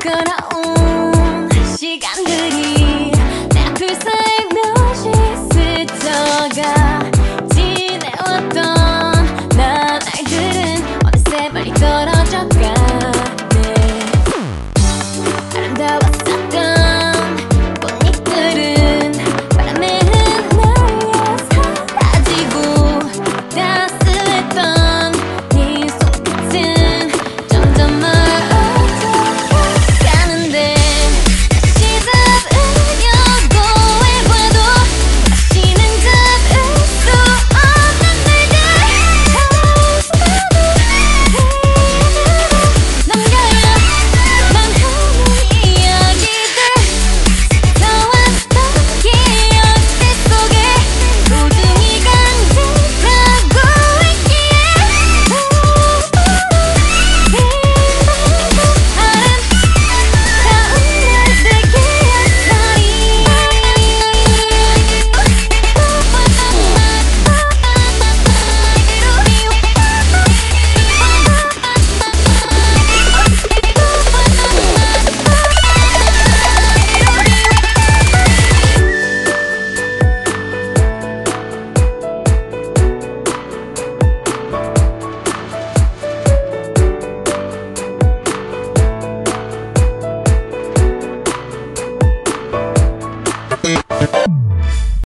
Gonna